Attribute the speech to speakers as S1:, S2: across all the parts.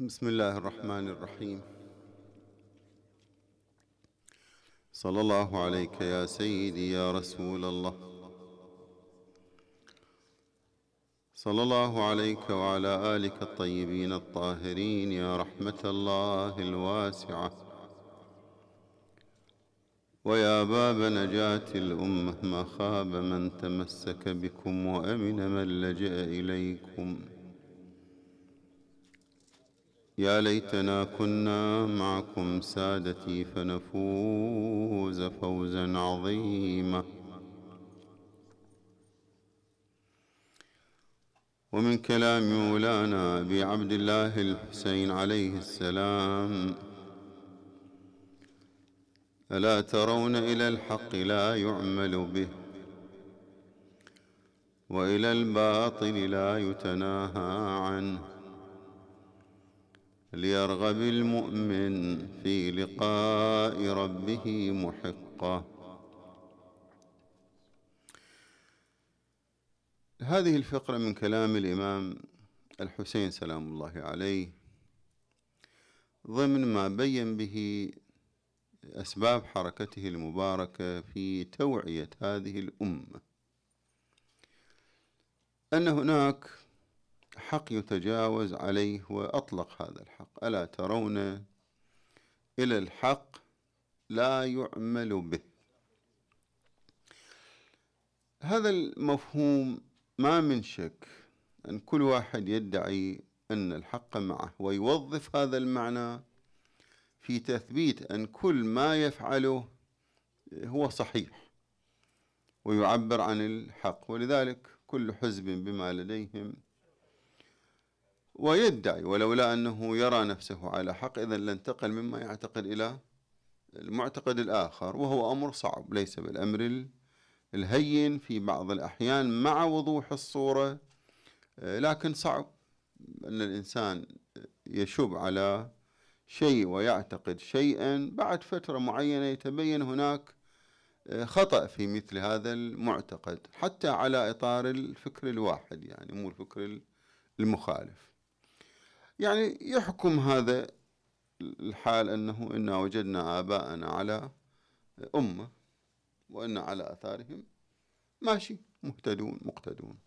S1: بسم الله الرحمن الرحيم. صلى الله عليك يا سيدي يا رسول الله. صلى الله عليك وعلى آلك الطيبين الطاهرين يا رحمة الله الواسعة. ويا باب نجاة الأمة ما خاب من تمسك بكم وأمن من لجأ إليكم. يا ليتنا كنا معكم سادتي فنفوز فوزا عظيما. ومن كلام مولانا ابي عبد الله الحسين عليه السلام ألا ترون إلى الحق لا يعمل به وإلى الباطل لا يتناهى عنه. ليرغب المؤمن في لقاء ربه محقا. هذه الفقرة من كلام الإمام الحسين سلام الله عليه ضمن ما بين به أسباب حركته المباركة في توعية هذه الأمة. أن هناك حق يتجاوز عليه وأطلق هذا الحق. ألا ترون إلى الحق لا يعمل به. هذا المفهوم ما من شك أن كل واحد يدعي أن الحق معه ويوظف هذا المعنى في تثبيت أن كل ما يفعله هو صحيح ويعبر عن الحق. ولذلك كل حزب بما لديهم ويدعي ولولا أنه يرى نفسه على حق إذا لانتقل مما يعتقد إلى المعتقد الآخر وهو أمر صعب ليس بالأمر الهين في بعض الأحيان مع وضوح الصورة. لكن صعب أن الإنسان يشب على شيء ويعتقد شيئا. بعد فترة معينة يتبين هناك خطأ في مثل هذا المعتقد حتى على إطار الفكر الواحد يعني مو الفكر المخالف. يعني يحكم هذا الحال أنه إنا وجدنا آباءنا على أمة وإن على آثارهم ماشي مهتدون مقتدون.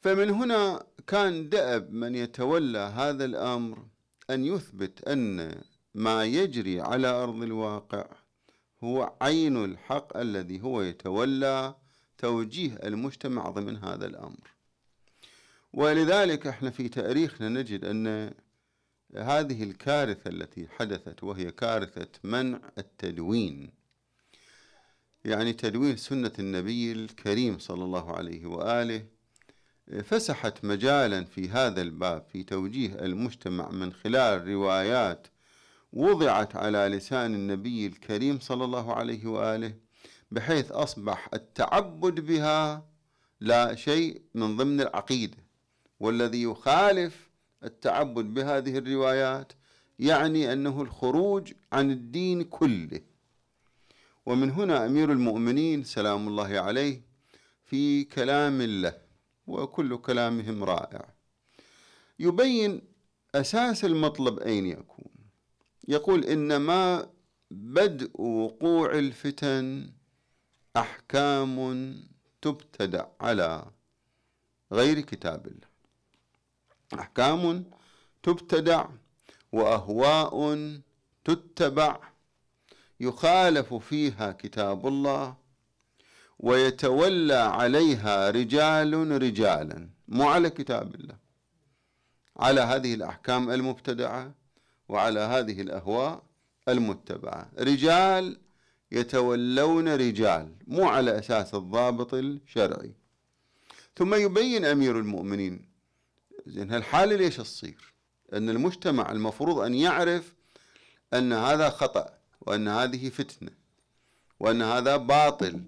S1: فمن هنا كان دأب من يتولى هذا الأمر أن يثبت أن ما يجري على أرض الواقع هو عين الحق الذي هو يتولى توجيه المجتمع ضمن هذا الأمر. ولذلك إحنا في تاريخنا نجد أن هذه الكارثة التي حدثت وهي كارثة منع التدوين. يعني تدوين سنة النبي الكريم صلى الله عليه وآله فسحت مجالا في هذا الباب في توجيه المجتمع من خلال روايات وضعت على لسان النبي الكريم صلى الله عليه وآله بحيث أصبح التعبد بها لا شيء من ضمن العقيدة. والذي يخالف التعبد بهذه الروايات يعني أنه الخروج عن الدين كله. ومن هنا أمير المؤمنين سلام الله عليه في كلام له وكل كلامهم رائع. يبين أساس المطلب أين يكون. يقول إنما بدء وقوع الفتن أحكام تبتدع على غير كتاب الله. أحكام تبتدع وأهواء تتبع يخالف فيها كتاب الله ويتولى عليها رجال رجالا مو على كتاب الله على هذه الأحكام المبتدعة وعلى هذه الأهواء المتبعة. رجال يتولون رجال مو على أساس الضابط الشرعي. ثم يبين أمير المؤمنين زين هالحالة ليش تصير؟ أن المجتمع المفروض أن يعرف أن هذا خطأ وأن هذه فتنة وأن هذا باطل.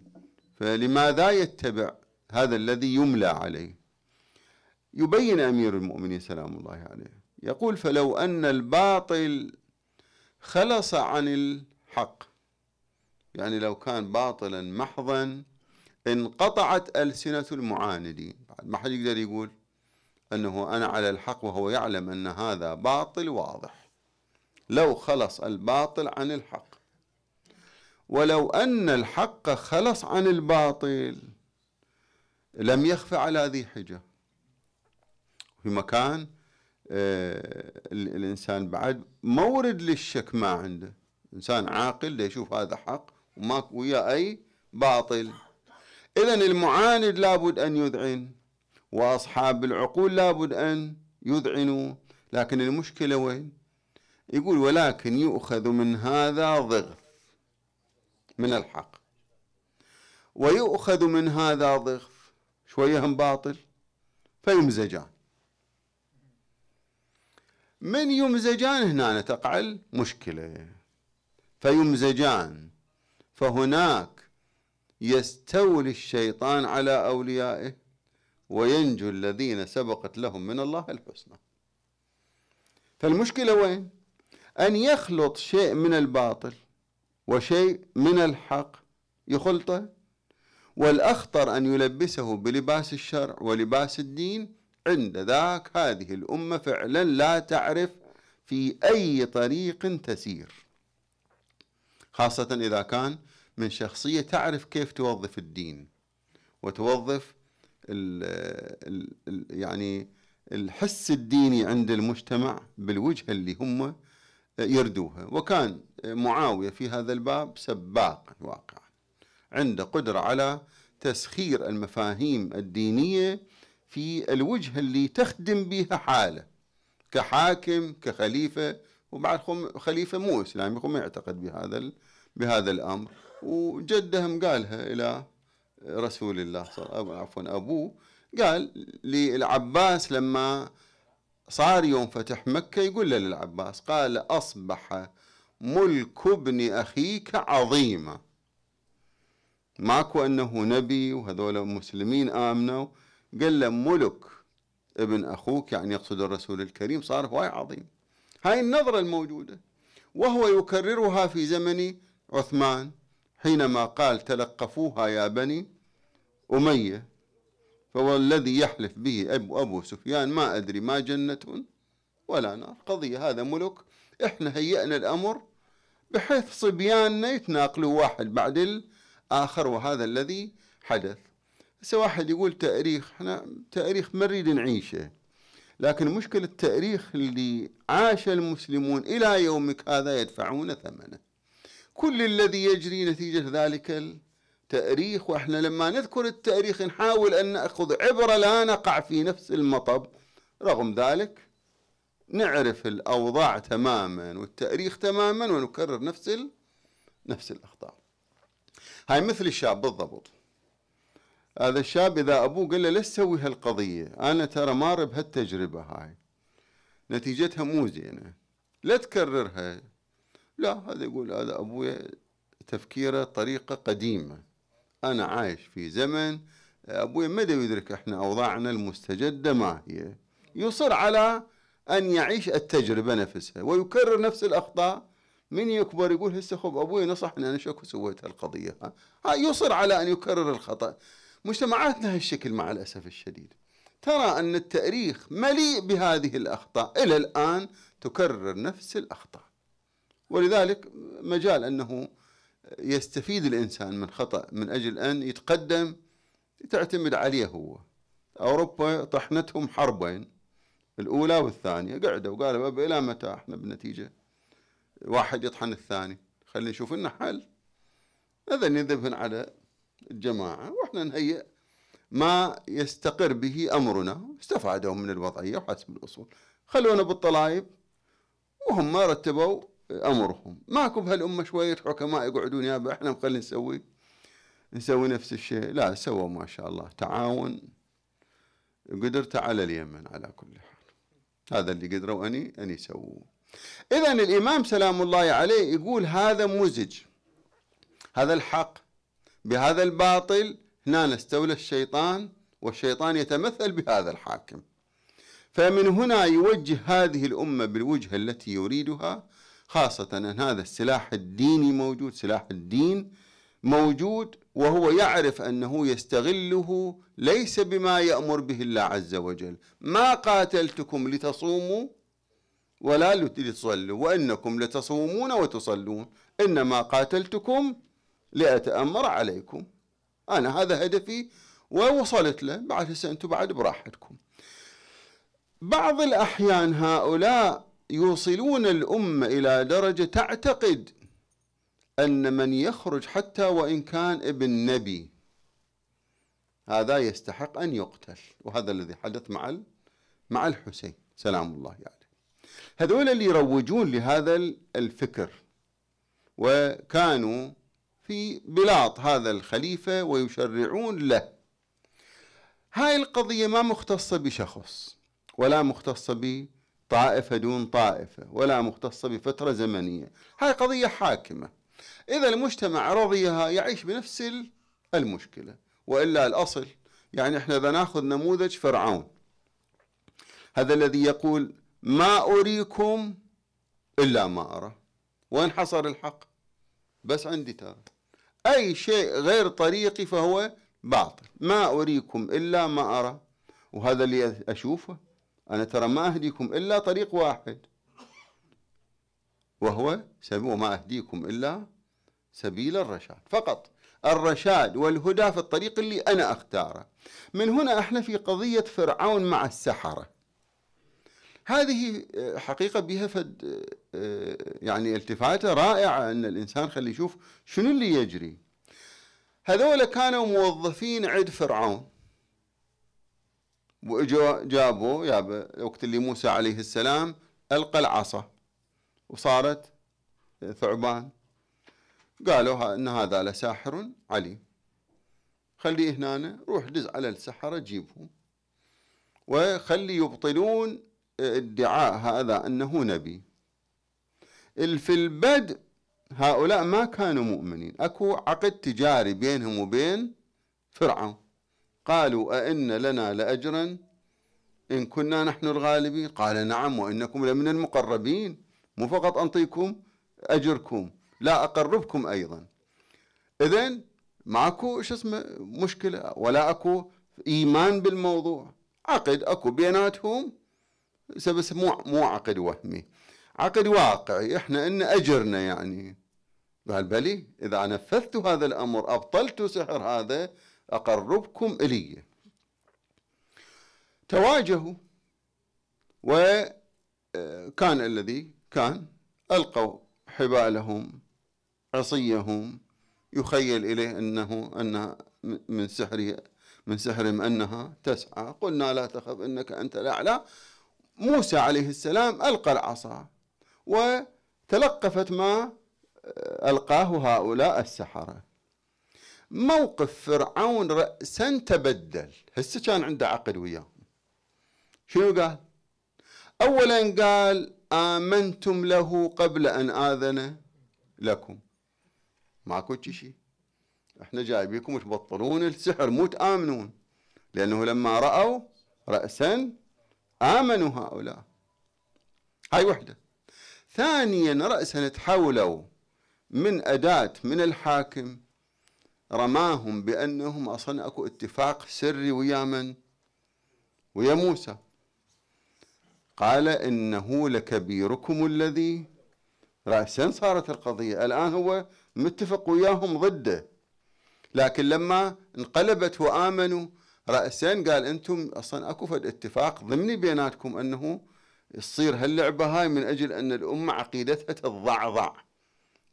S1: فلماذا يتبع هذا الذي يملى عليه؟ يبين أمير المؤمنين سلام الله عليه يقول فلو أن الباطل خلص عن الحق يعني لو كان باطلا محضا انقطعت ألسنة المعاندين. ما حد يقدر يقول أنه أنا على الحق وهو يعلم أن هذا باطل واضح. لو خلص الباطل عن الحق. ولو أن الحق خلص عن الباطل لم يخفى على ذي حجة. في مكان آه، الإنسان بعد مورد للشك ما عنده. إنسان عاقل يشوف هذا حق وما ويا أي باطل. إذا المعاند لابد أن يذعن. وأصحاب العقول لابد أن يذعنوا. لكن المشكلة وين؟ يقول ولكن يؤخذ من هذا ضغط من الحق. ويؤخذ من هذا ضغط شوية هم باطل فيمزجان من يمزجان هنا تقع المشكلة فيمزجان فهناك يستولي الشيطان على أوليائه. وينجو الذين سبقت لهم من الله الحسنى. فالمشكلة وين؟ أن يخلط شيء من الباطل وشيء من الحق يخلطه والأخطر أن يلبسه بلباس الشرع ولباس الدين عند ذاك هذه الأمة فعلا لا تعرف في أي طريق تسير. خاصة إذا كان من شخصية تعرف كيف توظف الدين وتوظف ال ال يعني الحس الديني عند المجتمع بالوجهة اللي هم يردوها. وكان معاوية في هذا الباب سباقا واقعا عنده قدرة على تسخير المفاهيم الدينية في الوجهة اللي تخدم بها حاله كحاكم كخليفة وبعد خليفة مو إسلامي ما يعتقد بهذا بهذا الأمر. وجدهم قالها إلى رسول الله صلى عفوا أبوه قال للعباس لما صار يوم فتح مكة يقول له للعباس قال أصبح ملك ابن أخيك عظيما. ماكو أنه نبي وهذول مسلمين آمنوا. قال له ملك ابن أخوك يعني يقصد الرسول الكريم صار هواي عظيم. هاي النظرة الموجودة وهو يكررها في زمن عثمان. حينما قال تلقفوها يا بني أمية فوالذي يحلف به أبو, أبو سفيان ما أدري ما جنة ولا نار. قضية هذا ملك إحنا هيئنا الأمر بحيث صبياننا يتناقلوا واحد بعد الآخر وهذا الذي حدث. هسه واحد يقول تأريخ إحنا تأريخ ما نريد نعيشه. لكن مشكلة التأريخ اللي عاش المسلمون إلى يومك هذا يدفعون ثمنه. كل الذي يجري نتيجة ذلك التأريخ وإحنا لما نذكر التأريخ نحاول أن نأخذ عبرة لا نقع في نفس المطب. رغم ذلك نعرف الأوضاع تماما والتأريخ تماما ونكرر نفس نفس الأخطاء. هاي مثل الشاب بالضبط. هذا الشاب إذا أبوه قال له لا تسوي هالقضية أنا ترى مار بهالتجربة هاي. نتيجتها مو زينة. لا تكررها. لا هذا يقول هذا أبوي تفكيره طريقة قديمة. أنا عايش في زمن أبوي ما يدرك إحنا أوضاعنا المستجدة ما هي. يصر على أن يعيش التجربة نفسها ويكرر نفس الأخطاء. من يكبر يقول هسه خب أبوي نصحني أنا شو سويت هالقضية. ها يصر على أن يكرر الخطأ. مجتمعاتنا هالشكل مع الأسف الشديد. ترى أن التاريخ مليء بهذه الأخطاء. إلى الآن تكرر نفس الأخطاء. ولذلك مجال أنه يستفيد الإنسان من خطأ من أجل أن يتقدم تعتمد عليه هو. أوروبا طحنتهم حربين الأولى والثانية قعدوا وقالوا إلى متى إحنا بالنتيجة واحد يطحن الثاني. خلينا نشوف لنا حل. هذا نذهب على الجماعة وإحنا نهيئ ما يستقر به أمرنا. استفادوا من الوضعية وحسب الأصول. خلونا بالطلايب وهم ما رتبوا أمرهم. ماكو بهالأمة شوية حكماء يقعدون يابا إحنا مخلي نسوي نسوي نفس الشيء. لا سووا ما شاء الله. تعاون. قدرت على اليمن على كل حال. هذا اللي قدروا أني أني يسووه إذا الإمام سلام الله عليه يقول هذا مزج. هذا الحق. بهذا الباطل هنا استولى الشيطان والشيطان يتمثل بهذا الحاكم. فمن هنا يوجه هذه الأمة بالوجهة التي يريدها خاصة أن هذا السلاح الديني موجود سلاح الدين موجود وهو يعرف أنه يستغله ليس بما يأمر به الله عز وجل. ما قاتلتكم لتصوموا ولا لتصلوا وإنكم لتصومون وتصلون. إنما قاتلتكم لأتأمر عليكم. أنا هذا هدفي ووصلت له. بعد هسه أنتم بعد براحتكم. بعض الأحيان هؤلاء يوصلون الأمة إلى درجة تعتقد أن من يخرج حتى وإن كان ابن نبي هذا يستحق أن يقتل. وهذا الذي حدث مع مع الحسين سلام الله عليه. يعني. هذول اللي يروجون لهذا الفكر. وكانوا في بلاط هذا الخليفة ويشرعون له. هاي القضية ما مختصة بشخص ولا مختصة بطائفة دون طائفة ولا مختصة بفترة زمنية. هاي قضية حاكمة. إذا المجتمع رضيها يعيش بنفس المشكلة. وإلا الأصل يعني إحنا إذا ناخذ نموذج فرعون. هذا الذي يقول ما أريكم إلا ما أرى. وين حصر الحق؟ بس عندي ترى أي شيء غير طريقي فهو باطل. ما أريكم إلا ما أرى. وهذا اللي أشوفه. أنا ترى ما أهديكم إلا طريق واحد. وهو وما أهديكم إلا سبيل الرشاد. فقط الرشاد والهدى في الطريق اللي أنا أختاره. من هنا إحنا في قضية فرعون مع السحرة. هذه حقيقة بها فد يعني التفاتة رائعة أن الإنسان خلي يشوف شنو اللي يجري. هذول كانوا موظفين عند فرعون. واجوا جابوا يا وقت اللي موسى عليه السلام ألقى العصا وصارت ثعبان. قالوا إن هذا لساحر عليم. خليه هنا روح دز على السحرة جيبهم. وخلي يبطلون ادعاء هذا أنه نبي. في البدء هؤلاء ما كانوا مؤمنين. أكو عقد تجاري بينهم وبين فرعون. قالوا أئن لنا لأجرا؟ إن كنا نحن الغالبين. قال نعم وإنكم لمن المقربين. مو فقط أنطيكم أجركم لا أقربكم أيضا. إذن ماكو شو اسمه مشكلة ولا أكو إيمان بالموضوع. عقد أكو بيناتهم بس مو مو عقد وهمي. عقد واقعي إحنا إن أجرنا يعني. قال بلي إذا نفذت هذا الأمر أبطلت سحر هذا أقربكم إلي. تواجهوا وكان الذي كان ألقوا حبالهم عصيهم يخيل إليه أنه أنها من سحر من سحرهم أنها تسعى. قلنا لا تخف إنك أنت الأعلى. موسى عليه السلام ألقى العصا وتلقفت ما ألقاه هؤلاء السحرة. موقف فرعون رأسا تبدل. هسه كان عنده عقد وياهم شنو قال؟ أولا قال آمنتم له قبل أن آذن لكم. ماكو شيء إحنا جايبيكم تبطلون السحر مو تآمنون. لأنه لما رأوا رأسا آمنوا هؤلاء. هاي وحدة. ثانيا رأسا تحولوا من أداة من الحاكم رماهم بأنهم أصلا أكو اتفاق سري ويا من؟ ويا موسى. قال إنه لكبيركم الذي رأسا صارت القضية. الآن هو متفق وياهم ضده. لكن لما انقلبت وآمنوا رأسا قال أنتم أصلا أكو فد اتفاق ضمني بيناتكم أنه تصير هاللعبة هاي من أجل أن الأمة عقيدتها تتضعضع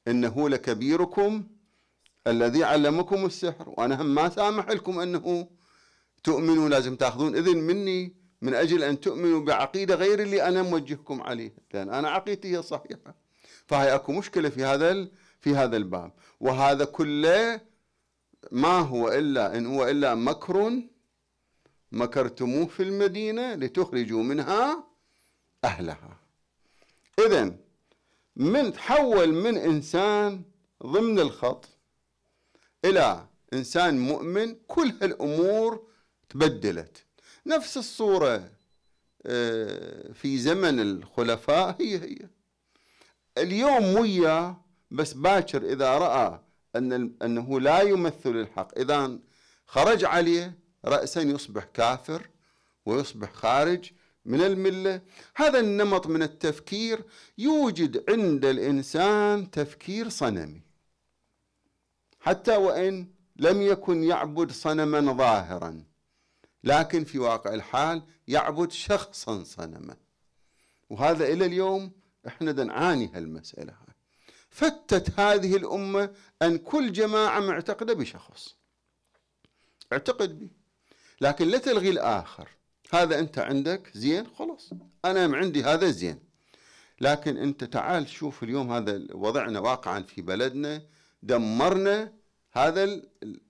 S1: إنه لكبيركم الذي علمكم السحر وأنا هم ما سامح لكم أنه تؤمنوا لازم تأخذون إذن مني من أجل أن تؤمنوا بعقيدة غير اللي أنا موجهكم عليه لأن أنا عقيدتي هي صحيحة فهي أكو مشكلة في هذا في هذا الباب. وهذا كله ما هو إلا إن هو إلا مكر مكرتموه في المدينة لتخرجوا منها أهلها. إذا من تحول من إنسان ضمن الخط إلى إنسان مؤمن كل هالأمور تبدلت. نفس الصورة آه، في زمن الخلفاء هي هي. اليوم ويا بس باكر إذا رأى أن أنه لا يمثل الحق إذا خرج عليه رأسا يصبح كافر ويصبح خارج من الملة. هذا النمط من التفكير يوجد عند الإنسان تفكير صنمي. حتى وإن لم يكن يعبد صنما ظاهرا لكن في واقع الحال يعبد شخصا صنما. وهذا إلى اليوم إحنا نعاني هالمسألة. فتت هذه الأمة أن كل جماعة معتقدة بشخص. اعتقد به. لكن لا تلغي الآخر. هذا أنت عندك زين خلاص. أنا عندي هذا زين. لكن أنت تعال شوف اليوم هذا وضعنا واقعا في بلدنا دمرنا هذا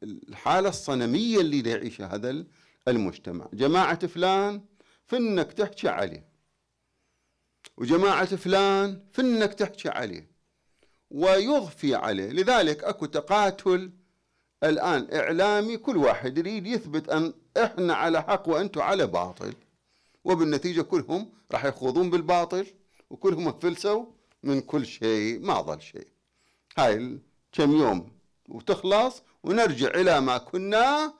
S1: الحالة الصنمية اللي يعيشها هذا المجتمع. جماعة فلان فنك تحكي عليه. وجماعة فلان فنك تحكي عليه. ويضفي عليه. لذلك أكو تقاتل. الآن إعلامي كل واحد يريد يثبت أن إحنا على حق وأنتم على باطل. وبالنتيجة كلهم راح يخوضون بالباطل. وكلهم فلسوا من كل شيء. ما ظل شيء. هاي كم يوم. وتخلص ونرجع إلى ما كنا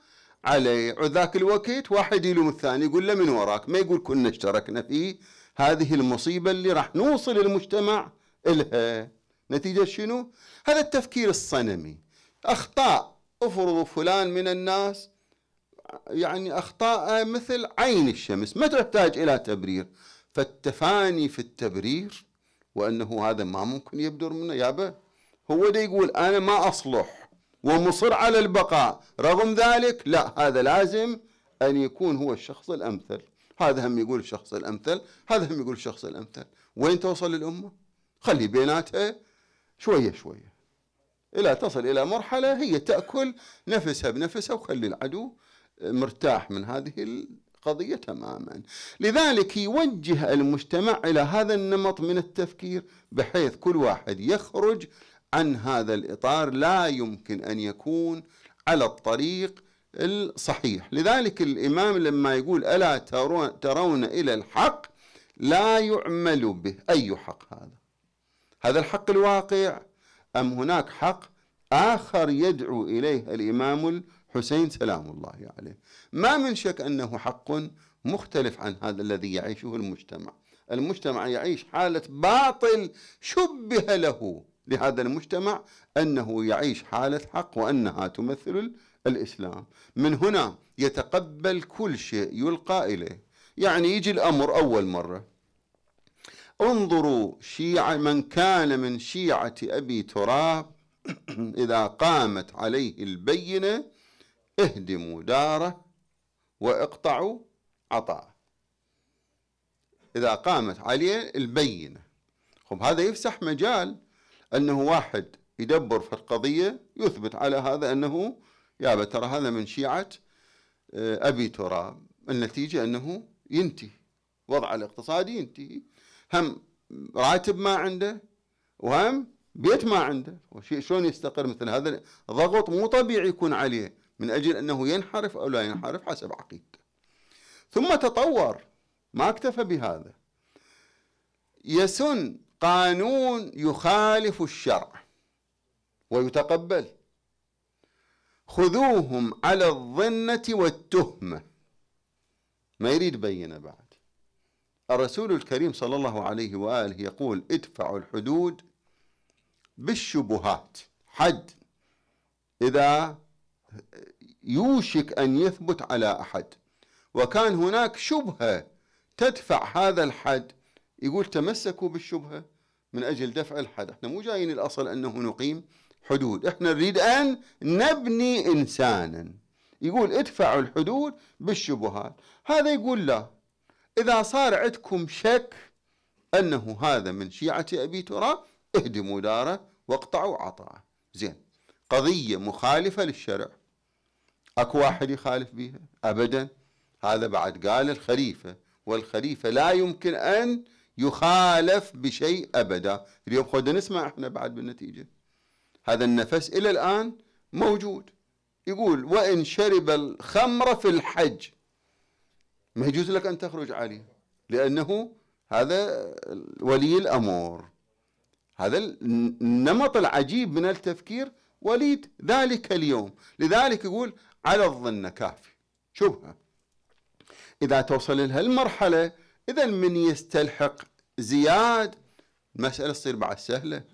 S1: عليه. وذاك الوقت واحد يلوم الثاني يقول له من وراك؟ ما يقول كنا اشتركنا في هذه المصيبة اللي راح نوصل المجتمع إلها. نتيجة شنو؟ هذا التفكير الصنمي. أخطاء افرضوا فلان من الناس يعني أخطاء مثل عين الشمس ما تحتاج إلى تبرير. فالتفاني في التبرير وأنه هذا ما ممكن يبدر منه. يابا هو ده يقول أنا ما أصلح ومصر على البقاء. رغم ذلك لا هذا لازم أن يكون هو الشخص الأمثل. هذا هم يقول الشخص الأمثل هذا هم يقول الشخص الأمثل. وين توصل الأمة؟ خلي بيناتها شوية شوية. إلى تصل إلى مرحلة هي تأكل نفسها بنفسها وخلي العدو مرتاح من هذه القضية تماما. لذلك يوجه المجتمع إلى هذا النمط من التفكير بحيث كل واحد يخرج عن هذا الإطار لا يمكن أن يكون على الطريق الصحيح. لذلك الإمام لما يقول ألا ترون, إلى الحق لا يعمل به. أي حق هذا؟ هذا الحق الواقع؟ أم هناك حق آخر يدعو إليه الإمام الحسين سلام الله عليه؟ ما من شك أنه حق مختلف عن هذا الذي يعيشه المجتمع. المجتمع يعيش حالة باطل شبه له. لهذا المجتمع أنه يعيش حالة حق وأنها تمثل الإسلام. من هنا يتقبل كل شيء يلقى إليه. يعني يجي الأمر أول مرة. انظروا شيعة من كان من شيعة أبي تراب إذا قامت عليه البينة اهدموا داره وإقطعوا عطاءه. إذا قامت عليه البينة. خب هذا يفسح مجال. أنه واحد يدبر في القضية يثبت على هذا أنه يا ترى هذا من شيعة آه، أبي تراب النتيجة أنه ينتهي وضع الاقتصادي ينتهي. هم راتب ما عنده وهم بيت ما عنده. شلون يستقر مثل هذا؟ ضغط مو طبيعي يكون عليه من أجل أنه ينحرف أو لا ينحرف حسب عقيدته. ثم تطور ما اكتفى بهذا. يسن قانون يخالف الشرع ويتقبل. خذوهم على الظنة والتهمة. ما يريد بينة بعد. الرسول الكريم صلى الله عليه وآله يقول ادفعوا الحدود بالشبهات. حد. إذا يوشك أن يثبت على أحد. وكان هناك شبهة تدفع هذا الحد. يقول تمسكوا بالشبهة. من أجل دفع الحد إحنا مو جايين الأصل أنه نقيم حدود. إحنا نريد أن نبني إنسانا. يقول ادفعوا الحدود بالشبهات. هذا يقول لا. إذا صار عندكم شك أنه هذا من شيعة أبي تراب اهدموا داره واقطعوا عطاءه زين. قضية مخالفة للشرع. أكو واحد يخالف بها أبدا. هذا بعد قال الخليفة والخليفة لا يمكن أن يخالف بشيء أبدا. اليوم خذ نسمع إحنا بعد بالنتيجة. هذا النفس إلى الآن موجود. يقول وإن شرب الخمر في الحج. ما يجوز لك أن تخرج عليه لأنه هذا ولي الأمر هذا النمط العجيب من التفكير وليد ذلك اليوم. لذلك يقول على الظن كافي. شبهة. إذا توصل لها المرحلة إذا من يستلحق زياد المسألة تصير بعد سهلة.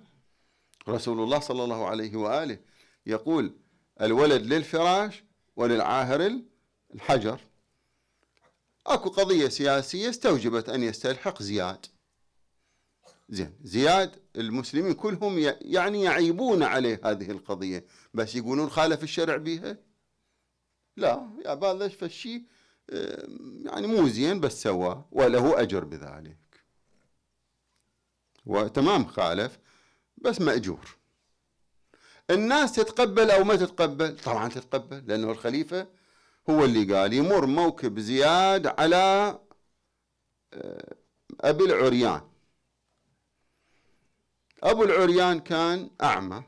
S1: رسول الله صلى الله عليه وآله يقول الولد للفراش وللعاهر الحجر. أكو قضية سياسية استوجبت أن يستلحق زياد. زين زياد المسلمين كلهم يعني يعيبون عليه هذه القضية. بس يقولون خالف الشرع بها لا يا هذا فالشيء يعني مو زين بس سواه وله أجر بذلك. وتمام خالف بس مأجور. الناس تتقبل أو ما تتقبل؟ طبعا تتقبل لأنه الخليفة هو اللي قال يمر موكب زياد على أبي العريان. أبو العريان كان أعمى.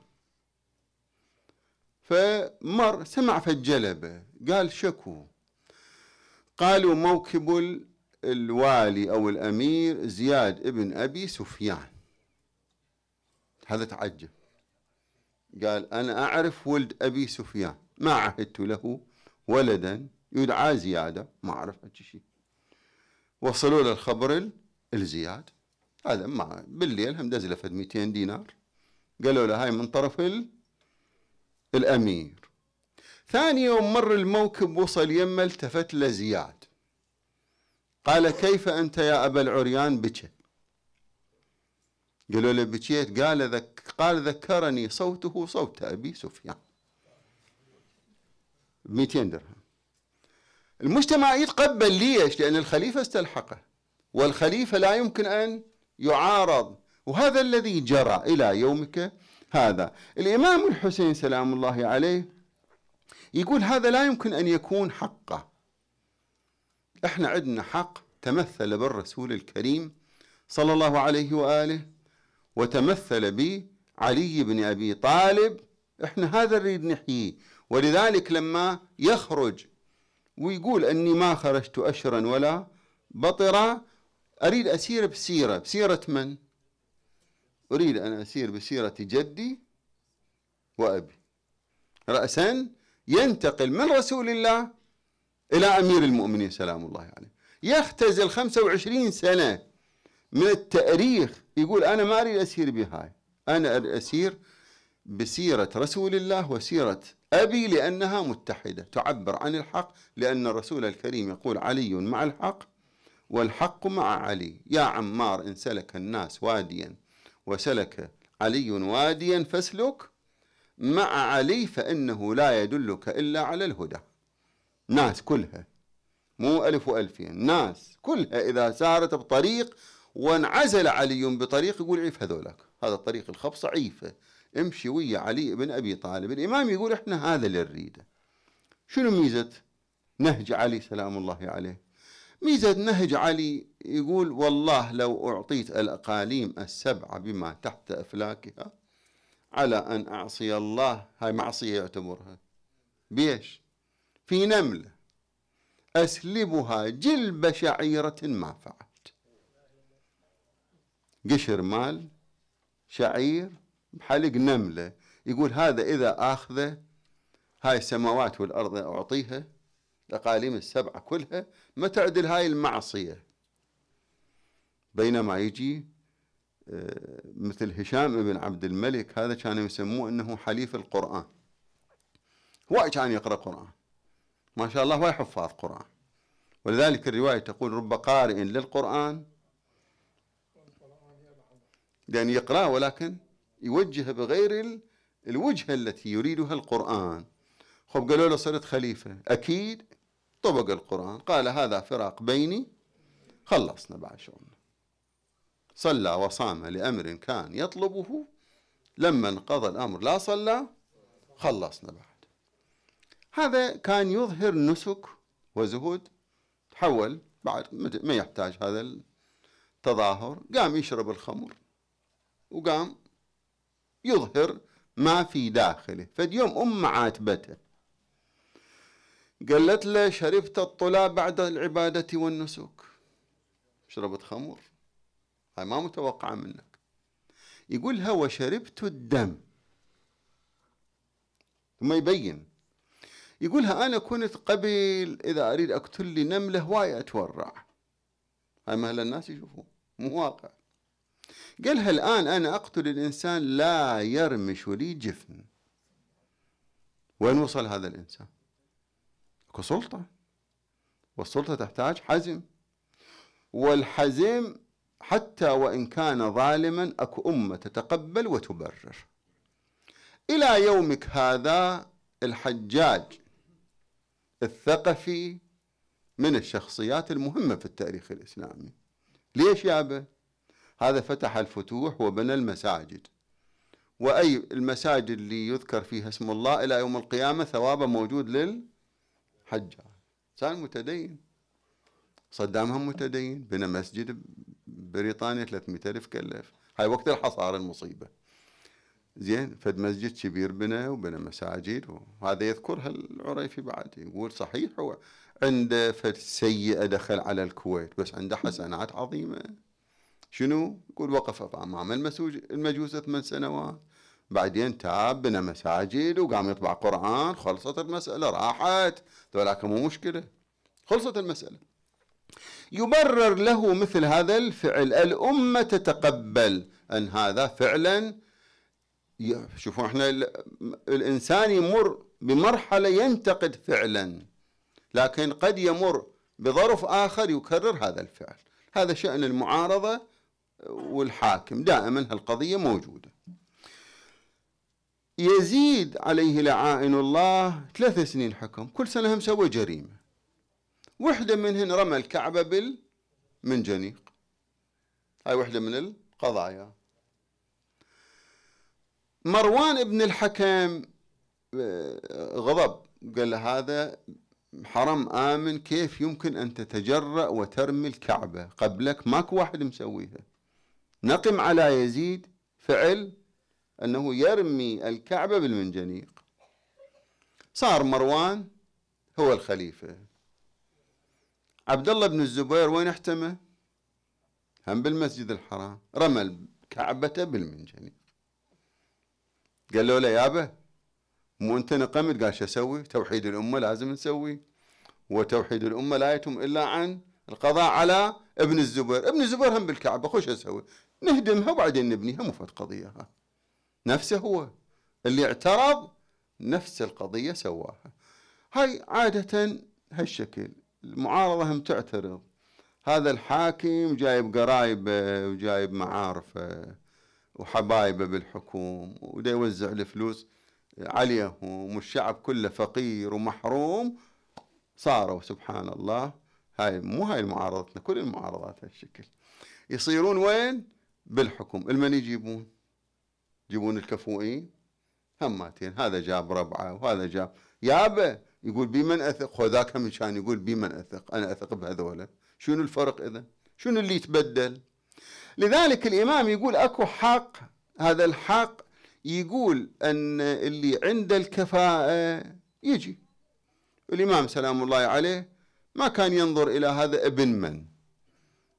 S1: فمر سمع فجلبه قال شكو. قالوا موكب الوالي أو الأمير زياد ابن أبي سفيان. هذا تعجب. قال أنا أعرف ولد أبي سفيان ما عهدت له ولدا يدعى زيادة ما أعرف شيء وصلوا له الخبر الزياد. هذا ما بالليل هم دز فد 200 دينار. قالوا له هاي من طرف الأمير. ثاني يوم مر الموكب وصل يمه التفت له زياد قال كيف أنت يا أبا العريان؟ بكى قالوا له بكيت. قال ذك قال ذكرني صوته صوت أبي سفيان. 200 درهم. المجتمع يتقبل ليش؟ لأن الخليفة استلحقه والخليفة لا يمكن أن يعارض. وهذا الذي جرى إلى يومك هذا. الإمام الحسين سلام الله عليه يقول هذا لا يمكن أن يكون حقه. إحنا عندنا حق تمثل بالرسول الكريم صلى الله عليه وآله وتمثل بعلي بن أبي طالب. إحنا هذا نريد نحييه. ولذلك لما يخرج ويقول أني ما خرجت أشرا ولا بطرا أريد أسير بسيرة. بسيرة من؟ أريد أن أسير بسيرة جدي وأبي. رأسا ينتقل من رسول الله إلى أمير المؤمنين سلام الله عليه. يختزل 25 سنة من التأريخ يقول أنا ما أريد أسير بهاي. أنا أسير بسيرة رسول الله وسيرة أبي لأنها متحدة تعبر عن الحق لأن الرسول الكريم يقول علي مع الحق والحق مع علي. يا عمار إن سلك الناس واديا وسلك علي واديا فاسلك مع علي فإنه لا يدلك إلا على الهدى. ناس كلها. مو ألف وألفين. ناس كلها إذا سارت بطريق وانعزل علي بطريق يقول عيف هذولك. هذا الطريق الخبص عيفه. امشي ويا علي بن أبي طالب. الإمام يقول إحنا هذا اللي نريده. شنو ميزة نهج علي سلام الله عليه؟ ميزة نهج علي يقول والله لو أعطيت الأقاليم السبعة بما تحت أفلاكها على أن أعصي الله. هاي معصية يعتبرها. بيش؟ في نملة. أسلبها جلب شعيرة ما فعلت. قشر مال شعير بحلق نملة. يقول هذا إذا آخذه هاي السماوات والأرض أعطيها الأقاليم السبعة كلها ما تعدل هاي المعصية. بينما يجي مثل هشام بن عبد الملك هذا كانوا يسموه إنه حليف القرآن. هو كان يقرأ قرآن. ما شاء الله هو حفاظ قرآن. ولذلك الرواية تقول رب قارئ للقرآن. لأن يقرأ ولكن يوجه بغير الوجهة التي يريدها القرآن. خب قالوا له صرت خليفة. أكيد طبق القرآن. قال هذا فراق بيني. خلصنا بعد شغلنا صلى وصام لأمر كان يطلبه لما انقضى الأمر لا صلى خلصنا بعد. هذا كان يظهر نسك وزهود تحول بعد ما يحتاج هذا التظاهر قام يشرب الخمر وقام يظهر ما في داخله. فاليوم أم عاتبته. قالت له شربت الطلا بعد العبادة والنسك. شربت خمر. هاي ما متوقعة منك. يقول لها وشربت الدم. ثم يبين. يقولها أنا كنت قبل إذا أريد أقتل لي نملة هواي أتورع. هاي ما الناس يشوفون؟ مو واقع. قالها الآن أنا أقتل الإنسان؟ لا يرمش لي جفن. وين وصل هذا الإنسان؟ أكو سلطة. والسلطة تحتاج حزم. والحزم حتى وإن كان ظالما أكو أمة تتقبل وتبرر. إلى يومك هذا الحجاج الثقفي من الشخصيات المهمة في التاريخ الإسلامي. ليش يابا هذا فتح الفتوح وبنى المساجد. وأي المساجد اللي يذكر فيها اسم الله إلى يوم القيامة ثوابه موجود للحجاج. إنسان متدين. صدام هم متدين بنى مسجد بريطانيا 300 ألف كلف. هاي وقت الحصار المصيبة. زين فد مسجد كبير بنى وبنى مساجد وهذا يذكرها العريفي بعد. يقول صحيح هو عنده فد سيئة دخل على الكويت بس عنده حسنات عظيمة. شنو؟ يقول وقف أمام المجوس ثمان سنوات. بعدين تاب بنى مساجد وقام يطبع قرآن خلصت المسألة راحت. ذولاك مو مشكلة. خلصت المسألة. يبرر له مثل هذا الفعل. الأمة تتقبل أن هذا فعلا شوفوا إحنا الإنسان يمر بمرحلة ينتقد فعلا لكن قد يمر بظرف آخر يكرر هذا الفعل. هذا شأن المعارضة والحاكم. دائما هالقضية موجودة. يزيد عليه لعائن الله ثلاث سنين حكم. كل سنة هم سوى جريمة. وحدة منهن رمى الكعبة بالمنجنيق هاي وحدة من القضايا. مروان بن الحكم آه، غضب قال له هذا حرم آمن كيف يمكن أن تتجرأ وترمي الكعبة؟ قبلك ماكو واحد مسويها. نقم على يزيد فعل أنه يرمي الكعبة بالمنجنيق صار مروان هو الخليفة. عبد الله بن الزبير وين احتمى هم بالمسجد الحرام. رمى الكعبة بالمنجنيق قال له يابا مو أنت نقمت؟ قال شو أسوي؟ توحيد الأمة لازم نسوي. وتوحيد الأمة لا يتم إلا عن القضاء على ابن الزبير. ابن الزبير هم بالكعبة خوش أسوي. نهدمها وبعدين نبنيها مو فد قضيه ها. نفسه هو اللي اعترض نفس القضية سواها. هاي عادة هالشكل. المعارضة هم تعترض. هذا الحاكم جايب قرايبه وجايب معارفه وحبايبه بالحكوم ودا يوزع الفلوس عليهم والشعب كله فقير ومحروم. صاروا سبحان الله. هاي مو هاي معارضتنا كل المعارضات هالشكل يصيرون وين؟ بالحكم. المن يجيبون؟ يجيبون الكفوئين؟ هماتين. هذا جاب ربعه وهذا جاب يابا. يقول بمن أثق؟ وذاك هم كان يقول بمن أثق؟ أنا أثق بهذولا. شنو الفرق إذا؟ شنو اللي يتبدل؟ لذلك الإمام يقول أكو حق هذا الحق يقول أن اللي عنده الكفاءة يجي. الإمام سلام الله عليه ما كان ينظر إلى هذا ابن من.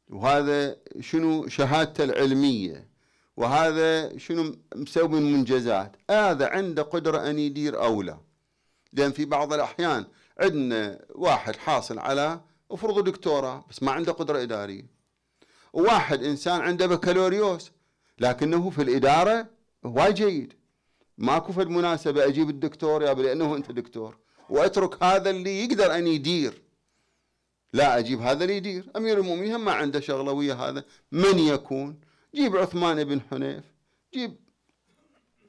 S1: وهذا شنو؟ شهادته العلمية. وهذا شنو؟ مسوي من منجزات. هذا عنده قدرة أن يدير أو لا لأن في بعض الأحيان عندنا واحد حاصل على افرض دكتوراه بس ما عنده قدرة إدارية. وواحد إنسان عنده بكالوريوس لكنه في الإدارة وايد جيد. ماكو فد مناسبه أجيب الدكتور يا لأنه أنت دكتور وأترك هذا اللي يقدر أن يدير. لا أجيب هذا اللي يدير. أمير المؤمنين ما عنده شغلة ويا هذا. من يكون؟ جيب عثمان بن حنيف جيب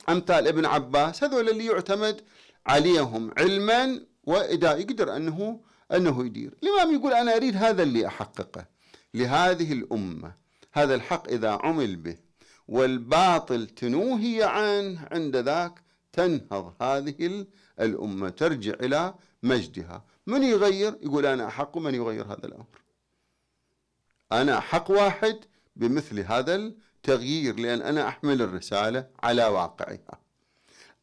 S1: أمثال ابن عباس هذول اللي يعتمد عليهم علما واداء يقدر انه أنه يدير. الإمام يقول أنا أريد هذا اللي أحققه لهذه الأمة. هذا الحق إذا عمل به والباطل تنوهي عنه عند ذاك تنهض هذه الأمة ترجع إلى مجدها. من يغير؟ يقول أنا أحق من يغير هذا الأمر. أنا أحق واحد بمثل هذا التغيير لأن أنا أحمل الرسالة على واقعها.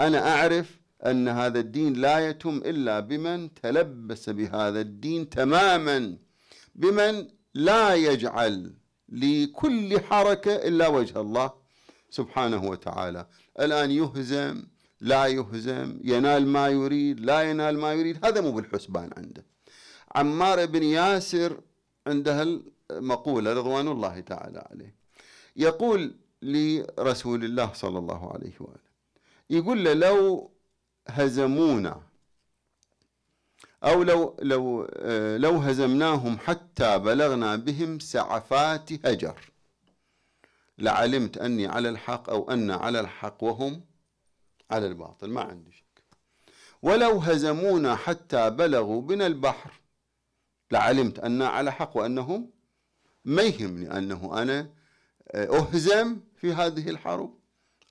S1: أنا أعرف أن هذا الدين لا يتم إلا بمن تلبس بهذا الدين تماما بمن لا يجعل لكل حركة إلا وجه الله سبحانه وتعالى. الآن يهزم لا يهزم ينال ما يريد لا ينال ما يريد هذا مو بالحسبان عنده. عمار بن ياسر عنده المقولة رضوان الله تعالى عليه. يقول لرسول الله صلى الله عليه وآله يقول له لو هزمونا أو لو لو لو هزمناهم حتى بلغنا بهم سعفات هجر. لعلمت أني على الحق أو أن على الحق وهم على الباطل ما عندي شك. ولو هزمونا حتى بلغوا بنا البحر لعلمت أن على حق وأنهم ما يهمني أنه أنا أهزم في هذه الحرب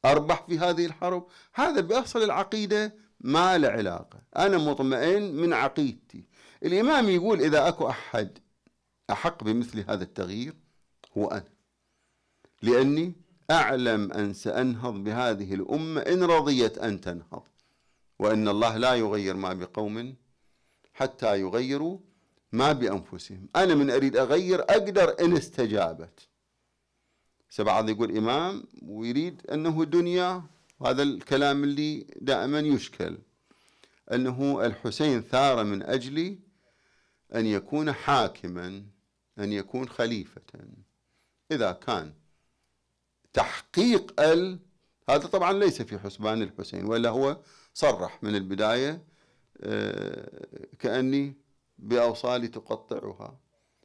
S1: أربح في هذه الحرب. هذا بأصل العقيدة ما له علاقة. أنا مطمئن من عقيدتي. الإمام يقول إذا أكو أحد أحق بمثل هذا التغيير هو أنا. لأني أعلم أن سأنهض بهذه الأمة إن رضيت أن تنهض. وأن الله لا يغير ما بقوم حتى يغيروا ما بأنفسهم. أنا من أريد أغير أقدر إن استجابت. سبعض يقول إمام ويريد أنه دنيا وهذا الكلام اللي دائما يشكل أنه الحسين ثار من أجل أن يكون حاكما أن يكون خليفة. إذا كان تحقيق ال هذا طبعا ليس في حسبان الحسين ولا هو صرح من البداية آه، كأني بأوصالي تقطعها.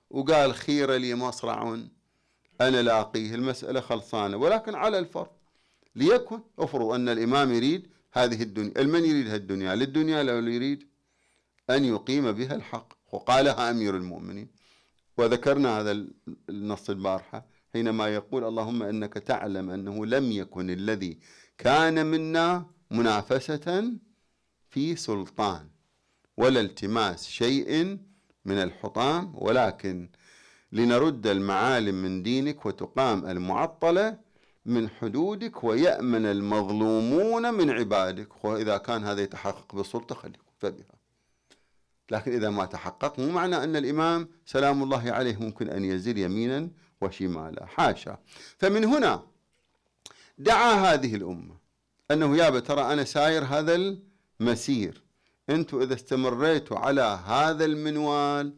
S1: وقال خير لي مصرع أنا لاقيه المسألة خلصانة. ولكن على الفرض ليكن افرض أن الإمام يريد هذه الدنيا. المن يريد الدنيا للدنيا لو يريد أن يقيم بها الحق. وقالها أمير المؤمنين. وذكرنا هذا النص البارحة حينما يقول اللهم إنك تعلم أنه لم يكن الذي كان منا منافسة في سلطان ولا التماس شيء من الحطام. ولكن لنرد المعالم من دينك وتقام المعطلة من حدودك ويأمن المظلومون من عبادك. وإذا كان هذا يتحقق بالسلطة خليكم فبها لكن إذا ما تحقق مو معنى أن الإمام سلام الله عليه ممكن أن يزل يمينا وشمالا. حاشا. فمن هنا دعا هذه الأمة أنه يا ترى أنا ساير هذا المسير. أنتم إذا استمريتوا على هذا المنوال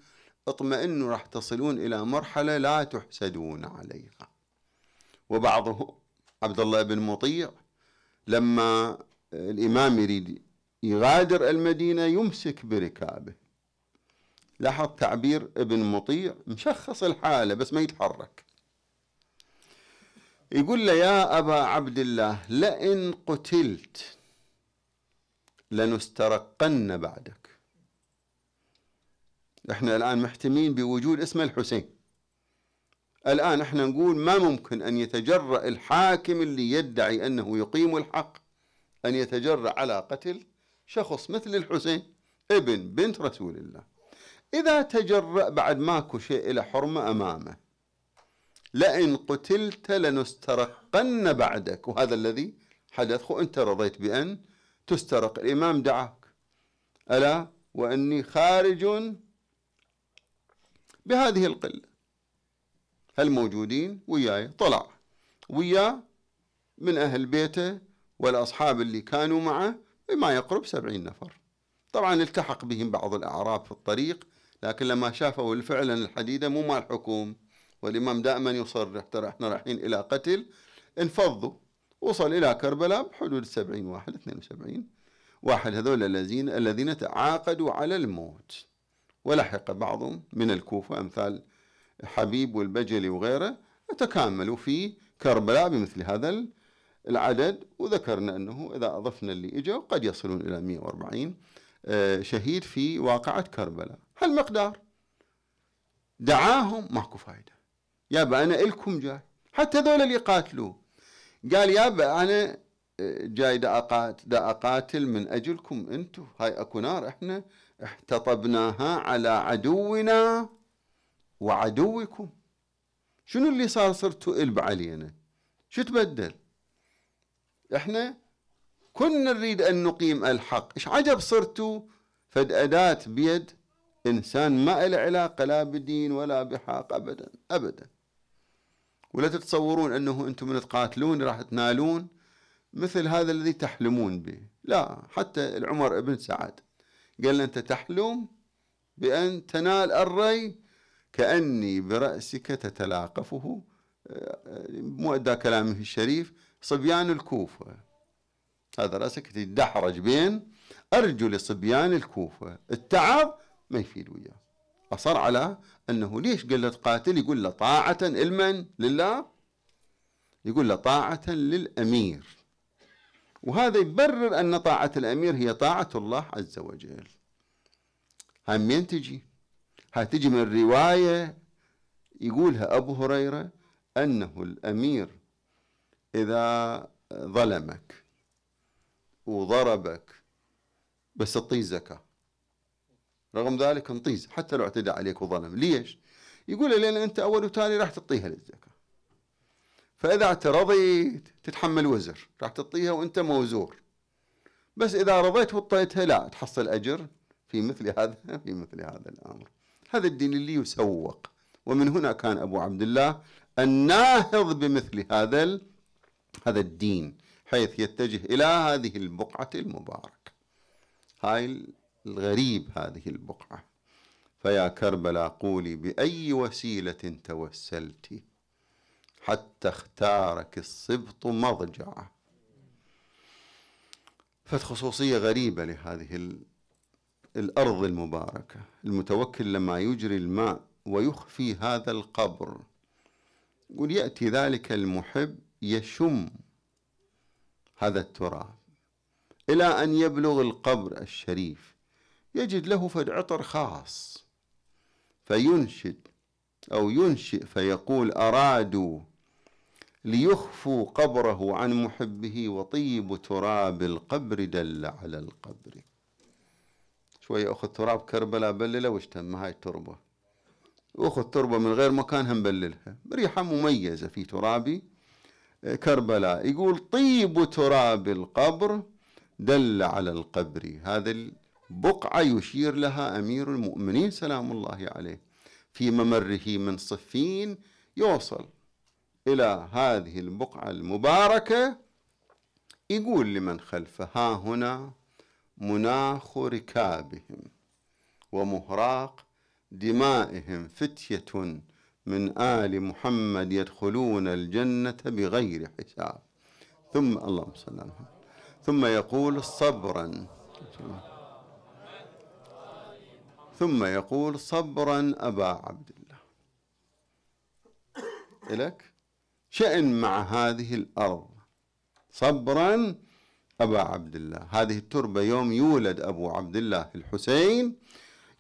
S1: اطمئنوا راح تصلون إلى مرحلة لا تحسدون عليها. وبعضهم عبد الله بن مطيع لما الإمام يريد يغادر المدينة يمسك بركابه. لاحظ تعبير ابن مطيع مشخص الحالة بس ما يتحرك. يقول له يا أبا عبد الله لئن قتلت لنسترقن بعدك. إحنا الآن محتمين بوجود اسم الحسين. الآن إحنا نقول ما ممكن أن يتجرأ الحاكم اللي يدعي أنه يقيم الحق أن يتجرأ على قتل شخص مثل الحسين ابن بنت رسول الله. إذا تجرأ بعد ماكو شيء إلى حرمة أمامه. لئن قتلت لنسترقن بعدك. وهذا الذي حدث. وأنت رضيت بأن تسترق. الإمام دعاك. ألا؟ وأني خارج بهذه القلة. الموجودين وياي طلع. وياه من أهل بيته والأصحاب اللي كانوا معه بما يقرب سبعين نفر. طبعا التحق بهم بعض الأعراب في الطريق لكن لما شافوا فعلا الحديدة مو مال حكوم والإمام دائما يصرح ترى إحنا رايحين إلى قتل. انفضوا. وصل إلى كربلاء بحدود 70 واحد 72 واحد هذول الذين الذين تعاقدوا على الموت. ولحق بعضهم من الكوفة أمثال حبيب والبجلي وغيره تكاملوا في كربلاء بمثل هذا العدد وذكرنا أنه إذا أضفنا اللي إجوا قد يصلون إلى 140 آه، شهيد في واقعة كربلاء. هالمقدار. دعاهم ماكو فايدة. يابا أنا إلكم جاي. حتى ذول اللي قاتلوه قال يابا أنا آه، جاي دا أقاتل, دا أقاتل من أجلكم أنتم هاي أكو نار إحنا احتطبناها على عدونا وعدوكم. شنو اللي صار صرتوا إلب علينا؟ شو تبدل؟ إحنا كنا نريد أن نقيم الحق. إيش عجب صرتوا؟ فد أداة بيد إنسان ما له علاقة لا بدين ولا بحق أبدا أبدا. ولا تتصورون أنه أنتم من تقاتلون راح تنالون مثل هذا الذي تحلمون به. لا حتى العمر بن سعد. قال له أنت تحلم بأن تنال الري كأني برأسك تتلاقفه. مؤدى كلامه الشريف صبيان الكوفة. هذا رأسك تدحرج بين أرجل صبيان الكوفة. التعب ما يفيد وياه. أصر على أنه ليش قال له تقاتل؟ يقول له طاعة لمن؟ لله؟ يقول له طاعة للأمير. وهذا يبرر أن طاعة الأمير هي طاعة الله عز وجل. هاي من تجي؟ هاي تجي من رواية يقولها أبو هريرة أنه الأمير إذا ظلمك وضربك بس تعطيه زكاة. رغم ذلك انطيز حتى لو اعتدى عليك وظلم. ليش؟ يقول لأن أنت أول وتالي راح تعطيها للزكاة. فإذا اعترضيت تتحمل وزر راح تعطيها وأنت موزور. بس إذا رضيت وطيتها لا تحصل أجر في مثل هذا في مثل هذا الأمر. هذا الدين اللي يسوق. ومن هنا كان أبو عبد الله الناهض بمثل هذا هذا الدين حيث يتجه إلى هذه البقعة المباركة. هاي الغريب هذه البقعة. فيا كربلاء قولي بأي وسيلة توسلت؟ حتى اختارك السبط مضجعه. فخصوصية غريبة لهذه الأرض المباركة. المتوكل لما يجري الماء ويخفي هذا القبر. يقول يأتي ذلك المحب يشم هذا التراب. إلى أن يبلغ القبر الشريف. يجد له فد عطر خاص. فينشد أو ينشئ فيقول أرادوا ليخفوا قبره عن محبه وطيب تراب القبر دل على القبر. شوية أخذ تراب كربلاء بلله واشتم هاي التربة. وأخذ تربة من غير مكانها مبللها ريحة مميزة في تراب كربلاء. يقول طيب تراب القبر دل على القبر. هذا البقعة يشير لها أمير المؤمنين سلام الله عليه في ممره من صفين يوصل. إلى هذه البقعة المباركة يقول لمن خلفه ها هنا مناخ ركابهم ومهراق دمائهم فتية من آل محمد يدخلون الجنة بغير حساب. ثم اللهم صل على ثم يقول صبرا ثم يقول صبرا أبا عبد الله. إلك شأن مع هذه الأرض. صبرا أبا عبد الله هذه التربة يوم يولد أبو عبد الله الحسين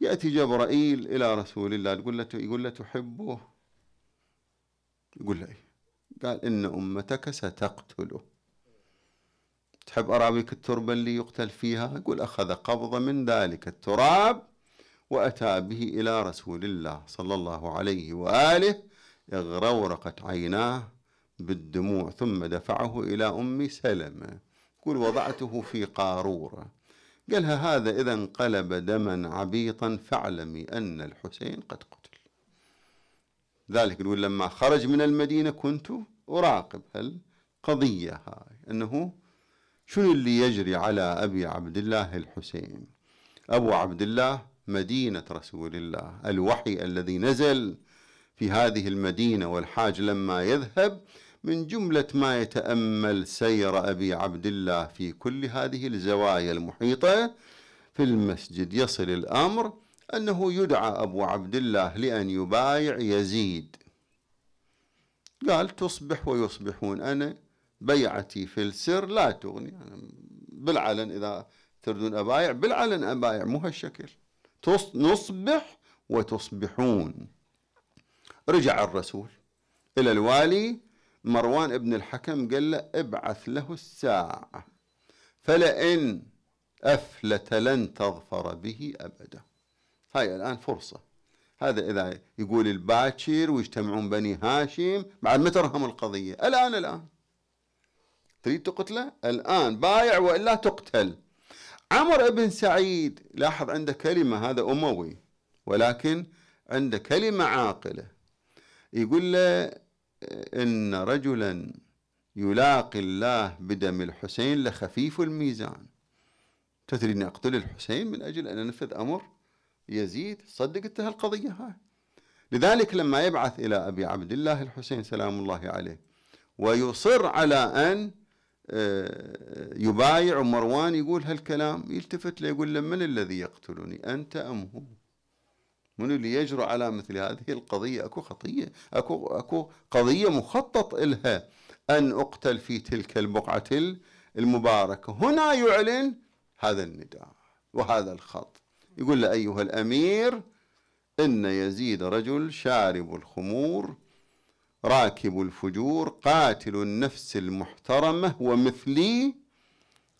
S1: يأتي جبرائيل إلى رسول الله يقول له يقول له تحبه؟ يقول له إيه؟ قال إن أمتك ستقتله. تحب أرابيك التربة اللي يقتل فيها؟ يقول أخذ قبضة من ذلك التراب وأتى به إلى رسول الله صلى الله عليه وآله اغرورقت عيناه بالدموع ثم دفعه إلى أم سلمة. يقول وضعته في قارورة. قالها هذا إذا انقلب دما عبيطا فاعلمي أن الحسين قد قتل. ذلك يقول لما خرج من المدينة كنت أراقب القضية هاي. أنه شنو اللي يجري على أبي عبد الله الحسين؟ أبو عبد الله مدينة رسول الله. الوحي الذي نزل في هذه المدينة والحاج لما يذهب من جملة ما يتأمل سير أبي عبد الله في كل هذه الزوايا المحيطة في المسجد يصل الأمر أنه يدعى أبو عبد الله لأن يبايع يزيد. قال تصبح ويصبحون. أنا بيعتي في السر لا تغني. يعني بالعلن إذا تردون أبايع بالعلن أبايع مو هالشكل. نصبح وتصبحون. رجع الرسول إلى الوالي مروان ابن الحكم قال له ابعث له الساعة. فلئن أفلت لن تظفر به أبدا. هاي الآن فرصة. هذا إذا يقول الباكر ويجتمعون بني هاشم بعد ما ترهم القضية؟ الآن الآن. تريد تقتله؟ الآن. بايع وإلا تقتل. عمر بن سعيد لاحظ عنده كلمة هذا أموي ولكن عنده كلمة عاقلة. يقول له إن رجلا يلاقي الله بدم الحسين لخفيف الميزان. تدري أقتل الحسين من أجل أن أنفذ أمر يزيد صدق أنت هالقضية هاي. لذلك لما يبعث إلى أبي عبد الله الحسين سلام الله عليه ويصر على أن آه، يبايع مروان يقول هالكلام يلتفت له يقول من الذي يقتلني أنت أم هو؟ من اللي يجرؤ على مثل هذه القضية؟ أكو خطية أكو, أكو قضية مخطط إلها أن أقتل في تلك البقعة المباركة هنا يعلن هذا النداء وهذا الخط. يقول له أيها الأمير إن يزيد رجل شارب الخمور راكب الفجور قاتل النفس المحترمة ومثلي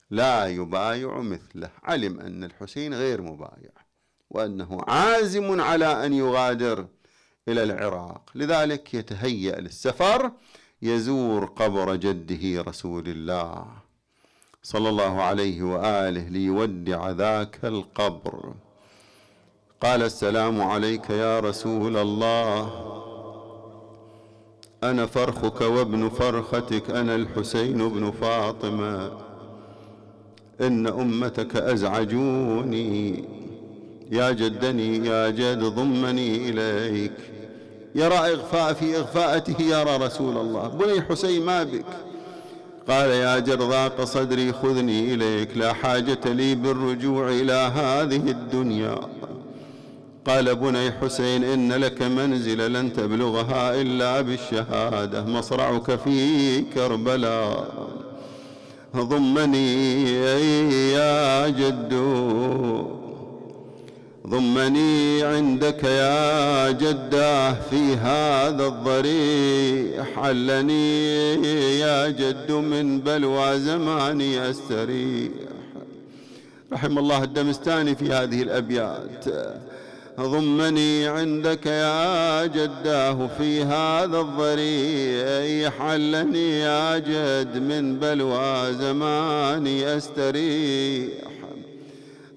S1: لا يبايع مثله. علم أن الحسين غير مبايع. وأنه عازم على أن يغادر إلى العراق. لذلك يتهيأ للسفر يزور قبر جده رسول الله صلى الله عليه وآله ليودع ذاك القبر. قال السلام عليك يا رسول الله. أنا فرخك وابن فرختك أنا الحسين بن فاطمة. إن أمتك أزعجوني. يا جدني يا جد ضمني إليك. يرى إغفاء في إغفاءته يرى رسول الله. بني حسين ما بك؟ قال يا جرذاق صدري خذني إليك. لا حاجة لي بالرجوع إلى هذه الدنيا. قال بني حسين إن لك منزل لن تبلغها إلا بالشهادة. مصرعك في كربلاء. ضمني يا جدو ضمني عندك يا جدة في هذا الضريح. علني يا جد من بلوى زماني استريح رحم الله الدمستاني في هذه الأبيات. ضمني عندك يا جداه في هذا الضريح. علني يا جد من بلوى زماني استريح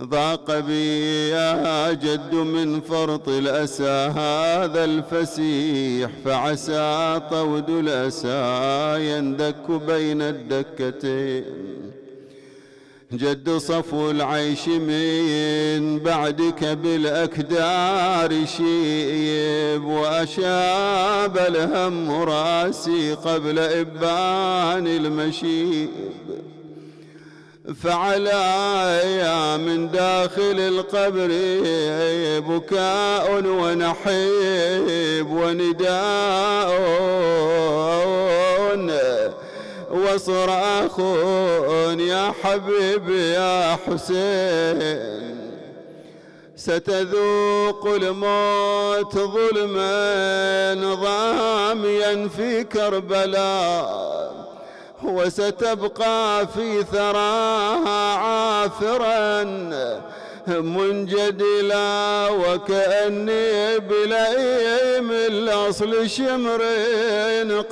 S1: ضاق بي يا جد من فرط الأسى هذا الفسيح فعسى طود الأسى يندك بين الدكتين. جد صفو العيش من بعدك بالأكدار شيب وأشاب الهم راسي قبل إبان المشيب. فعلى من داخل القبر بكاء ونحيب ونداء وصراخ يا حبيب يا حسين. ستذوق الموت ظلما ضاميا في كربلاء. وستبقى في ثراها عافرا منجدلا وكأني بلئيم الأصل شمر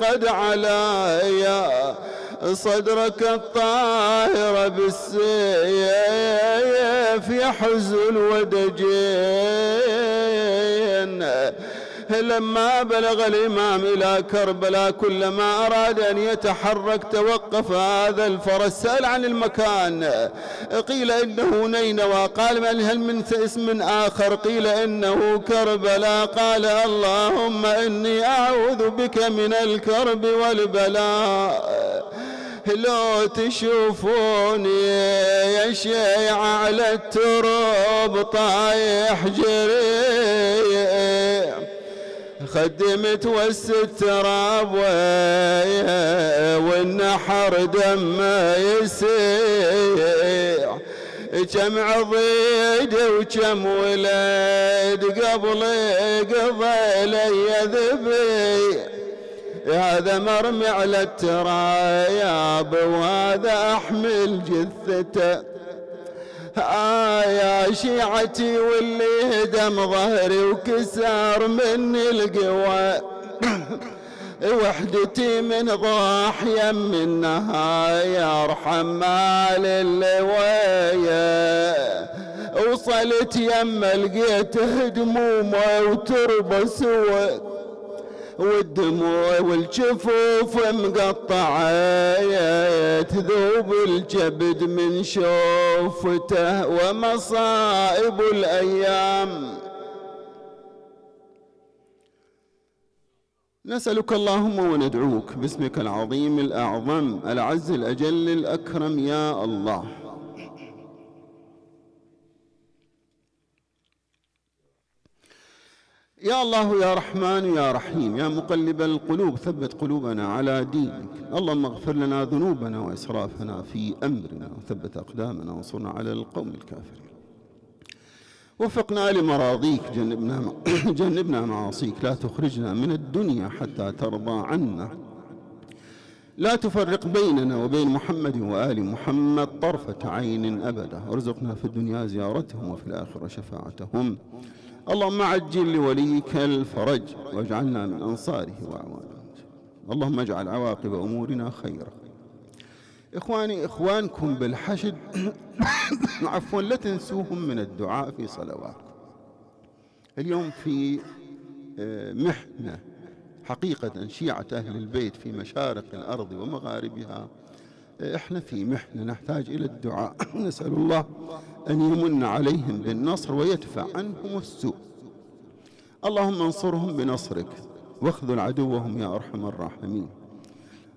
S1: قد علايا صدرك الطاهر بالسيف يحز الودجين لما بلغ الإمام إلى كربلاء كلما أراد أن يتحرك توقف هذا الفرس سأل عن المكان. قيل إنه نينوى. قال هل من اسم آخر؟ قيل إنه كربلاء. قال اللهم إني أعوذ بك من الكرب والبلاء. لو تشوفوني يا شيع على التراب طايح جريح خدمت والستراب والنحر دم يسيح كم عضيد وكم ولد قبل قضى لي ذبي هذا مرمي على التراياب وهذا أحمل جثته. آه يا شيعتي واللي دم ظهري وكسر مني القوى. وحدتي من ضاح يم النهاية أرحم مال اللوايا. وصلت يم لقيت دمومه وتربه سوى والدموع والجفوف مقطعة تذوب الجبد من شوفته ومصائب الأيام. نسألك اللهم وندعوك باسمك العظيم الأعظم العز الأجل الأكرم يا الله. يا الله يا رحمن يا رحيم يا مقلب القلوب ثبت قلوبنا على دينك. اللهم اغفر لنا ذنوبنا وإسرافنا في أمرنا وثبت أقدامنا وانصرنا على القوم الكافرين. وفقنا لمراضيك جنبنا جنبنا معاصيك. لا تخرجنا من الدنيا حتى ترضى عنا. لا تفرق بيننا وبين محمد وآل محمد طرفة عين أبدا. وارزقنا في الدنيا زيارتهم وفي الآخرة شفاعتهم. اللهم عجل لوليك الفرج واجعلنا من أنصاره وأعوانه. اللهم اجعل عواقب أمورنا خيرا. إخواني إخوانكم بالحشد عفوا لا تنسوهم من الدعاء في صلواتكم. اليوم في آه، محنة حقيقة شيعة أهل البيت في مشارق الأرض ومغاربها. إحنا في محنة نحتاج إلى الدعاء. نسأل الله أن يمن عليهم بالنصر ويدفع عنهم السوء. اللهم انصرهم بنصرك واخذل عدوهم يا أرحم الراحمين.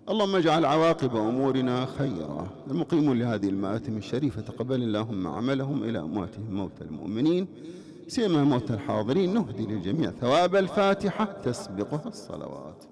S1: اللهم اجعل عواقب أمورنا خيرا. المقيمون لهذه المآتم الشريفة تقبل اللهم عملهم إلى أمواتهم موت المؤمنين. سيما موت الحاضرين نهدي للجميع ثواب الفاتحة تسبقها الصلوات.